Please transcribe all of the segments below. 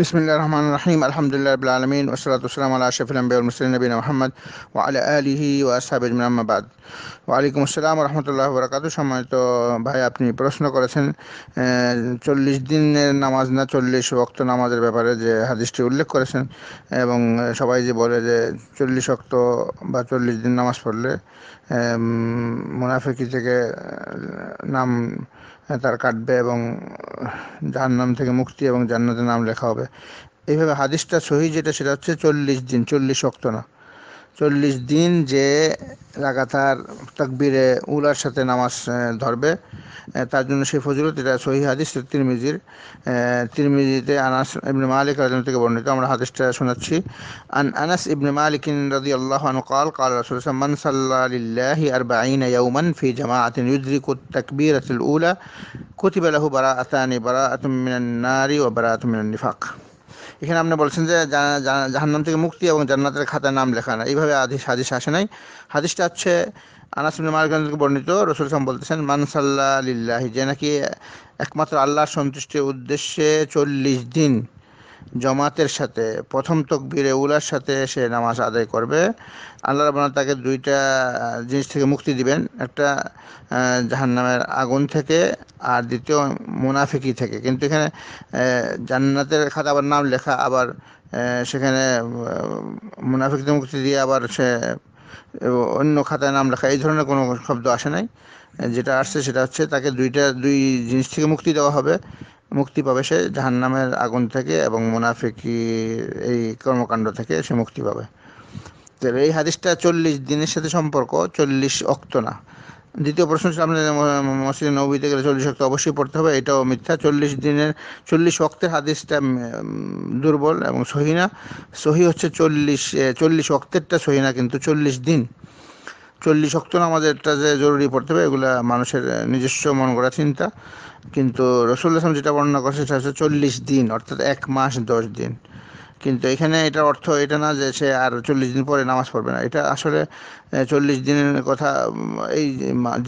বিসমিল্লা রহমান রাহিম আলহামদুলিল্লাহ আলমিন ওসলাত ওসলাম আল্লাহ শফিলাম্বিউল মুসলিম নবীন মোহাম্মদ ও আলা আলিহি ও আসহাবিন আহমাবাদ ওয়ালাইকুম আসসালাম রহমতুল্লাহ বরাকাত সম্মানিত ভাই, আপনি প্রশ্ন করেছেন চল্লিশ দিনের নামাজ না চল্লিশ ওক্ত নামাজের ব্যাপারে যে হাদিসটি উল্লেখ করেছেন, এবং সবাই যে বলে যে চল্লিশ ওক্ত বা চল্লিশ দিন নামাজ পড়লে মুনাফিকি থেকে নাম তার কাটবে এবং যার নাম থেকে মুক্তি এবং জান্নাতের নাম লেখা হবে। এইভাবে হাদিসটা সহি যেটা, সেটা হচ্ছে চল্লিশ দিন, চল্লিশ অক্ত না। চল্লিশ দিন যে লাগাতার তাকবিরে উলার সাথে নামাজ ধরবে তার জন্য সেই ফজিলত এটা সহি হাদিস তিরমিজির তিরমিজিতে আনাস ইবনে মালিক রাজন থেকে বর্ণিত আমরা হাদিসটা শোনাচ্ছি আন আনাস ইবনে মালিক রাদিয়াল্লাহু আনহু قال قال رسول الله من صلى لله 40 يوما في جماعة يدرك التكبيرة الأولى كتب له براءتان براءة من النار وبراءة من النفاق এখানে আপনি বলছেন যে জাহান্নাম থেকে মুক্তি এবং জান্নাতের খাতায় নাম লেখা না। এইভাবে আদিস হাদিস আসে নাই। হাদিসটা হচ্ছে আনাস মার্গানকে বর্ণিত। রসুল সাম বলতেছেন মানসাল্লাহ লিল্লাহি যে নাকি একমাত্র আল্লাহর সন্তুষ্টির উদ্দেশ্যে চল্লিশ দিন জমাতের সাথে, প্রথম তকবিরে উলার সাথে সে নামাজ আদায় করবে। আল্লাহ রবান তাকে দুইটা জিনিস থেকে মুক্তি দিবেন। একটা জাহান্নামের আগুন থেকে আর দ্বিতীয় মুনাফিকি থেকে। কিন্তু এখানে জান্নাতের খাতা আবার নাম লেখা, আবার সেখানে মুনাফিক মুক্তি দিয়ে আবার সে অন্য খাতায় নাম লেখা, এই ধরনের কোনো শব্দ আসে নাই। যেটা আসছে সেটা হচ্ছে তাকে দুইটা, দুই জিনিস থেকে মুক্তি দেওয়া হবে। মুক্তি পাবে, সে জাহান্নামের আগুন থেকে এবং মুনাফিকি এই কর্মকাণ্ড থেকে সে মুক্তি পাবে। তো এই হাদিসটা চল্লিশ দিনের সাথে সম্পর্ক, চল্লিশ অক্ত না। দ্বিতীয় প্রশ্ন ছিল, আপনাদের মসজিদ নবীতে গেলে চল্লিশ অক্ত অবশ্যই পড়তে হবে, এটাও মিথ্যা। চল্লিশ দিনের, চল্লিশ অক্তের হাদিসটা দুর্বল এবং সহিনা সহি হচ্ছে চল্লিশ চল্লিশ অক্তেরটা সহিনা কিন্তু চল্লিশ দিন। চল্লিশ অক্ত নামাজেরটা যে জরুরি পড়তে হবে, এগুলা মানুষের নিজস্ব মন গড়া চিন্তা। কিন্তু রসুল আসলাম যেটা বর্ণনা করছে সেটা হচ্ছে চল্লিশ দিন, অর্থাৎ এক মাস দশ দিন। কিন্তু এখানে এটার অর্থ এটা না যে সে আর চল্লিশ দিন পরে নামাজ পড়বে না। এটা আসলে চল্লিশ দিনের কথা এই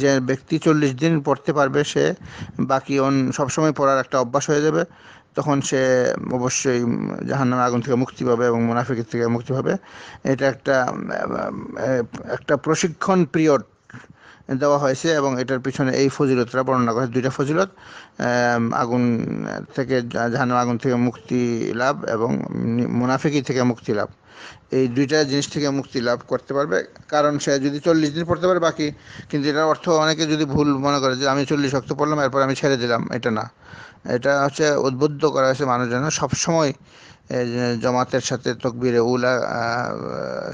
যে ব্যক্তি চল্লিশ দিন পড়তে পারবে সে, বাকি অন, সবসময় পড়ার একটা অভ্যাস হয়ে যাবে। তখন সে অবশ্যই জাহান্নামের আগুন থেকে মুক্তি পাবে এবং মুনাফিকের থেকে মুক্তি পাবে। এটা একটা একটা প্রশিক্ষণ পিরিয়ড দেওয়া হয়েছে এবং এটার পিছনে এই ফজিলতটা বর্ণনা করেছে দুইটা ফজিলত আগুন থেকে জাহান্নাম আগুন থেকে মুক্তি লাভ এবং মুনাফিকি থেকে মুক্তি লাভ। এই দুইটা জিনিস থেকে মুক্তি লাভ করতে পারবে। কারণ সে যদি চল্লিশ দিন পড়তে পারে, বাকি কিন্তু এটার অর্থ অনেকে যদি ভুল মনে করে যে আমি চল্লিশ শক্ত পড়লাম, এরপর আমি ছেড়ে দিলাম, এটা না। এটা হচ্ছে উদ্বুদ্ধ করা হয়েছে মানুষজন সবসময় জমাতের সাথে তকবিরে উলা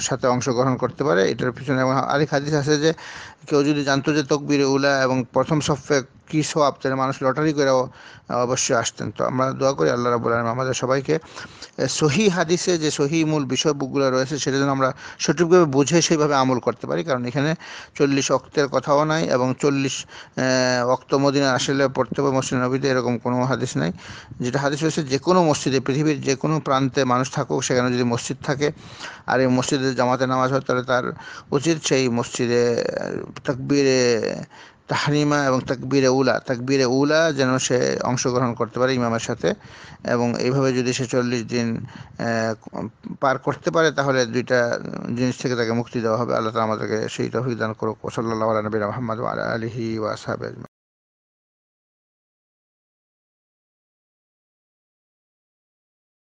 সাথে অংশগ্রহণ করতে পারে, এটার পিছনে এবং আরেক হাদিস আছে যে কেউ যদি জানতো যে তকবিরে উলা এবং প্রথম সফে কী তাহলে মানুষ লটারি করে অবশ্যই আসতেন। তো আমরা দোয়া করি আল্লাহ রাবুল আলম আমাদের সবাইকে সহি হাদিসে যে সহি মূল বিষয়গুলো রয়েছে সেটা যেন আমরা সঠিকভাবে বুঝে সেইভাবে আমল করতে পারি। কারণ এখানে চল্লিশ অক্তের কথাও নাই এবং চল্লিশ অক্ত মদিনা আসলে পড়তে হবে মসজিদ নবীতে এরকম কোনো হাদিস নাই। যেটা হাদিস রয়েছে, যে কোনো মসজিদে, পৃথিবীর যে কোনো প্রান্তে মানুষ থাকুক, সেখানে যদি মসজিদ থাকে আর এই মসজিদে জামাতে নামাজ হয়, তাহলে তার উচিত সেই মসজিদে তাকবিরে তাহরিমা এবং তাকবিরে উলা। তাকবিরে উলা যেন সে অংশগ্রহণ করতে পারে ইমামের সাথে। এবং এইভাবে যদি সে চল্লিশ দিন পার করতে পারে, তাহলে দুইটা জিনিস থেকে তাকে মুক্তি দেওয়া হবে। আল্লাহ আমাদেরকে সেই তফিক দান করুক। ওসল্লাহ নবীর মোহাম্মদ আলহি ওয়াসাহাব